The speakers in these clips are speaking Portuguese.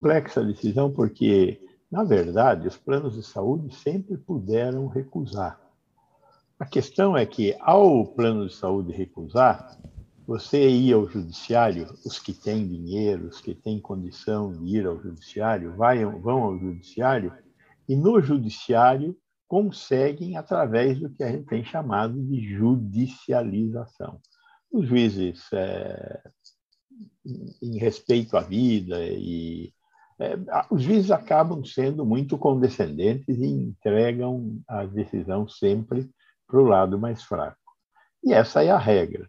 complexa decisão porque, na verdade, os planos de saúde sempre puderam recusar. A questão é que, ao plano de saúde recusar, você ia ao judiciário, os que têm dinheiro, os que têm condição de ir ao judiciário, vão ao judiciário, e no judiciário conseguem através do que a gente tem chamado de judicialização. Os juízes, é, em respeito à vida, e é, os juízes acabam sendo muito condescendentes e entregam a decisão sempre para o lado mais fraco. E essa é a regra.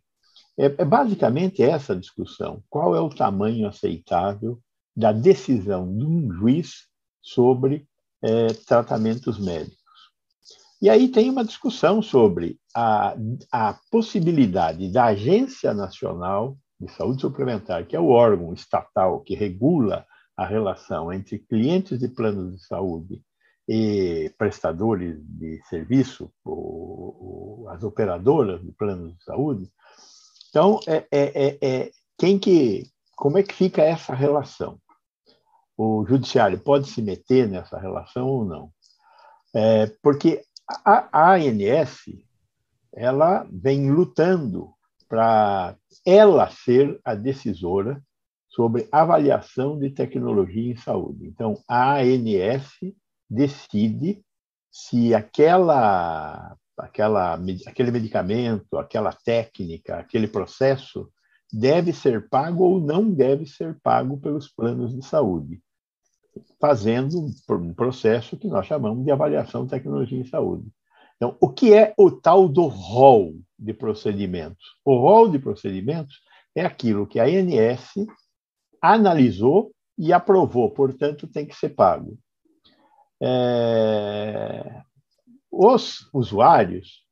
É, é basicamente essa a discussão. Qual é o tamanho aceitável da decisão de um juiz sobre é, tratamentos médicos? E aí tem uma discussão sobre a, a possibilidade da Agência Nacional de Saúde Suplementar, que é o órgão estatal que regula a relação entre clientes de planos de saúde e prestadores de serviço, ou, ou as operadoras de planos de saúde. Então, é, é, é, é, quem que, como é que fica essa relação? O judiciário pode se meter nessa relação ou não? É, porque a, a ANS ela vem lutando para ela ser a decisora sobre avaliação de tecnologia em saúde. Então, a ANS decide se aquela, aquela, aquele medicamento, aquela técnica, aquele processo deve ser pago ou não deve ser pago pelos planos de saúde fazendo um processo que nós chamamos de avaliação de tecnologia em saúde. Então, o que é o tal do rol de procedimentos? O rol de procedimentos é aquilo que a ANS analisou e aprovou, portanto, tem que ser pago. É... Os usuários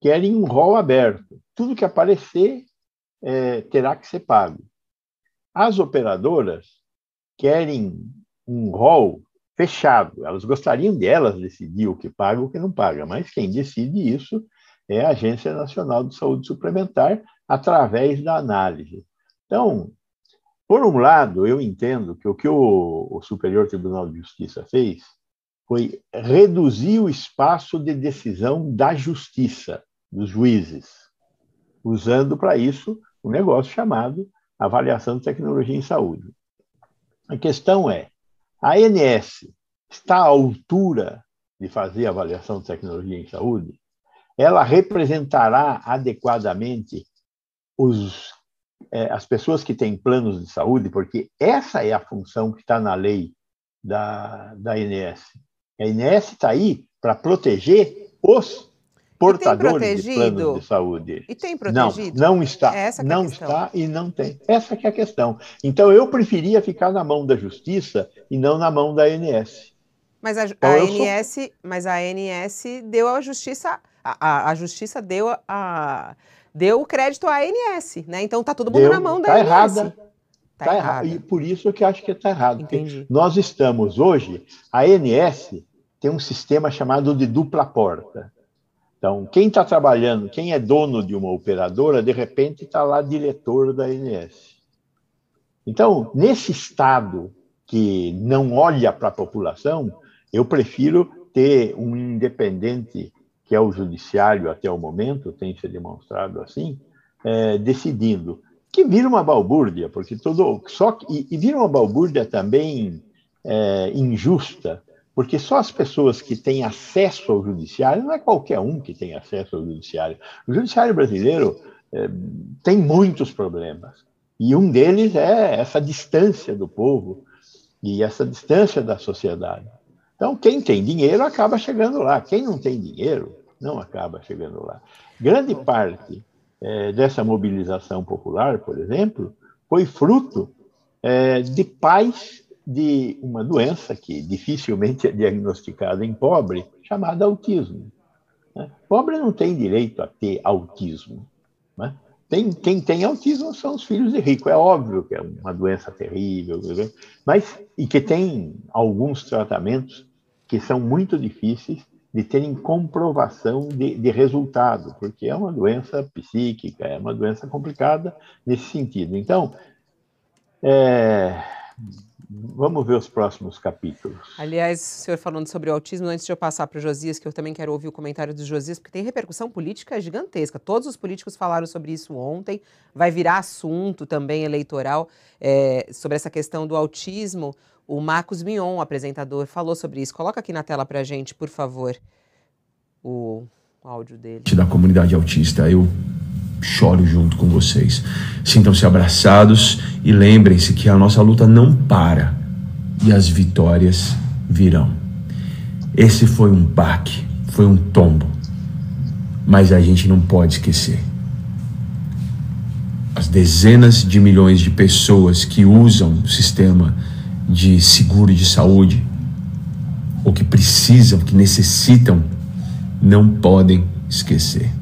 querem um rol aberto. Tudo que aparecer é, terá que ser pago. As operadoras querem um rol fechado. Elas gostariam delas decidir o que paga e o que não paga, mas quem decide isso é a Agência Nacional de Saúde Suplementar através da análise. Então, por um lado, eu entendo que o que o, o Superior Tribunal de Justiça fez foi reduzir o espaço de decisão da justiça, dos juízes, usando para isso um negócio chamado avaliação de tecnologia em saúde. A questão é, a ANS está à altura de fazer avaliação de tecnologia em saúde? Ela representará adequadamente os, é, as pessoas que têm planos de saúde? Porque essa é a função que está na lei da, da ANS. A ANS está aí para proteger os portadores de planos de saúde. E tem protegido? Não, não está. É não está e não tem. Essa é a questão. Então, eu preferia ficar na mão da justiça e não na mão da ANS. Mas a, então, a ANS, sou... mas a ANS deu a justiça, a, a, a justiça deu a, deu o crédito à ANS, né? Então tá todo mundo deu, na mão da tá ANS. Errada. Tá, tá errada. E por isso que eu acho que está errado. Entendi. Nós estamos hoje, a ANS tem um sistema chamado de dupla porta. Então, quem está trabalhando, quem é dono de uma operadora, de repente está lá diretor da ANS. Então, nesse estado que não olha para a população, eu prefiro ter um independente, que é o judiciário até o momento, tem se demonstrado assim, é, decidindo. Que vira uma balbúrdia, porque todo. Só e, e vira uma balbúrdia também é, injusta, porque só as pessoas que têm acesso ao judiciário, não é qualquer um que tem acesso ao judiciário. O judiciário brasileiro é, tem muitos problemas. E um deles é essa distância do povo e essa distância da sociedade. Então, quem tem dinheiro acaba chegando lá. Quem não tem dinheiro não acaba chegando lá. Grande parte é, dessa mobilização popular, por exemplo, foi fruto é, de pais de uma doença que dificilmente é diagnosticada em pobre, chamada autismo. Né? Pobre não tem direito a ter autismo. Né? Tem, quem tem autismo são os filhos de rico. É óbvio que é uma doença terrível, mas e que tem alguns tratamentos que são muito difíceis de terem comprovação de, de, resultado, porque é uma doença psíquica, é uma doença complicada nesse sentido. Então, é, Vamos ver os próximos capítulos. Aliás, o senhor falando sobre o autismo, antes de eu passar para o Josias, que eu também quero ouvir o comentário do Josias, porque tem repercussão política gigantesca. Todos os políticos falaram sobre isso ontem, vai virar assunto também eleitoral é, sobre essa questão do autismo. O Marcos Mion, o apresentador, falou sobre isso. Coloca aqui na tela para a gente, por favor, o, o áudio dele. Da comunidade autista, eu choro junto com vocês. Sintam-se abraçados e lembrem-se que a nossa luta não para e as vitórias virão. Esse foi um baque, foi um tombo, mas a gente não pode esquecer. As dezenas de milhões de pessoas que usam o sistema de seguro de saúde, ou que precisam, que necessitam, não podem esquecer